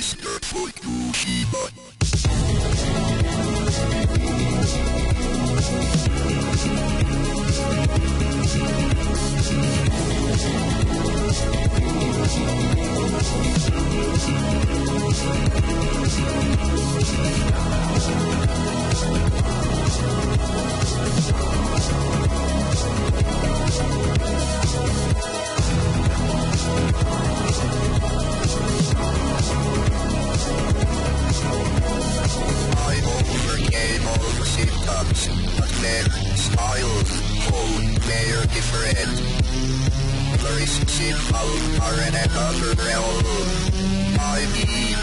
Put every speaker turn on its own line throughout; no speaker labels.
Mr. Fukushima. relationship out are at an I mean,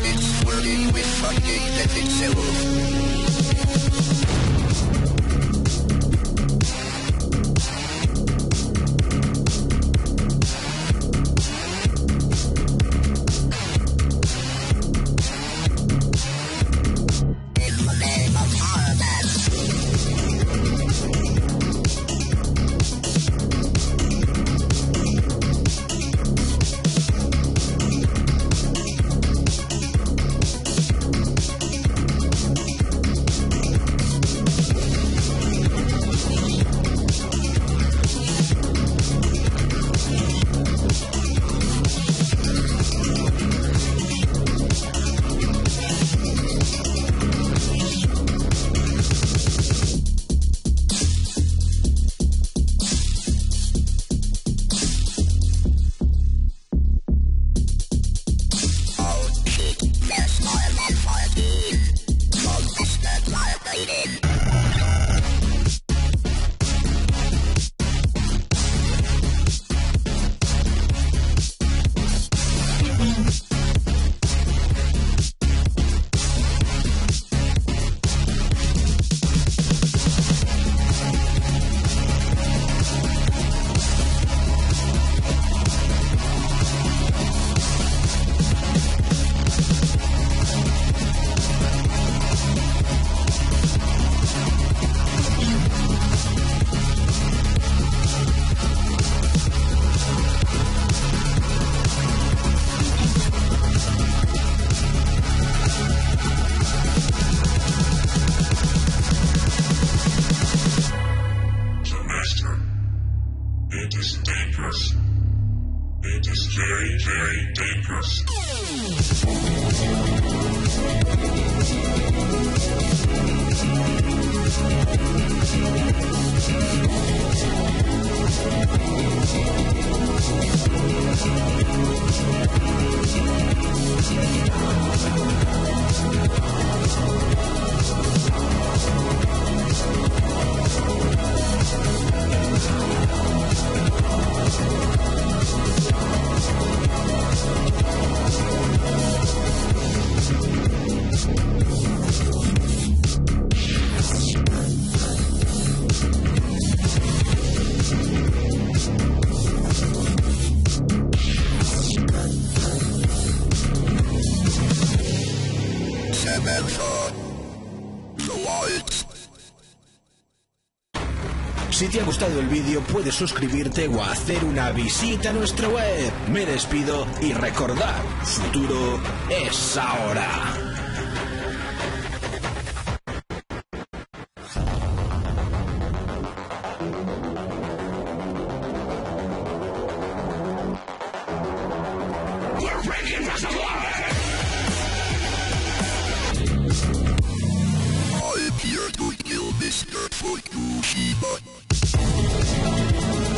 it's working with my data itself.
Te ha gustado el vídeo puedes suscribirte o hacer una visita a nuestra web. Me despido y recordad, futuro es ahora.
Mr. Fukushima.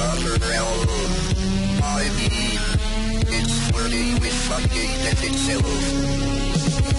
underground I mean, it's flirting with my gate itself.